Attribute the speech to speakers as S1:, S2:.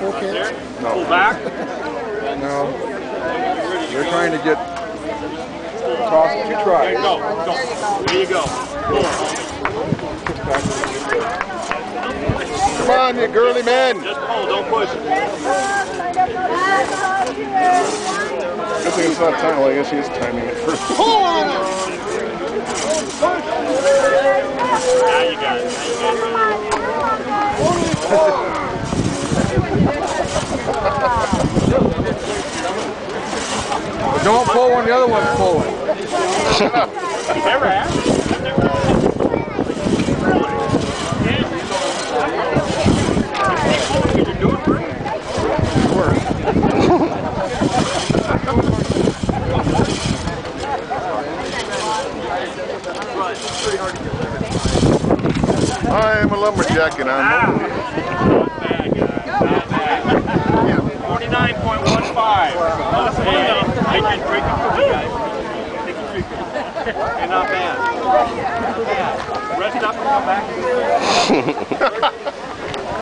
S1: Okay.
S2: No.
S3: Pull back.
S2: No. They're trying to get toss it. You
S3: There
S2: try.
S3: you go. Go. There you go.
S2: Come on, you girly men.
S3: Just pull. Don't push.
S2: Good thing it's not time. Well, I guess he is timing it first.
S3: Now you got it. Now you got it.
S2: Don't pull when the other one's pulling.
S3: Never have. You're doing great.
S2: I'm a lumberjack and I'm.
S3: Not Bad. Not bad. Rest up and come back.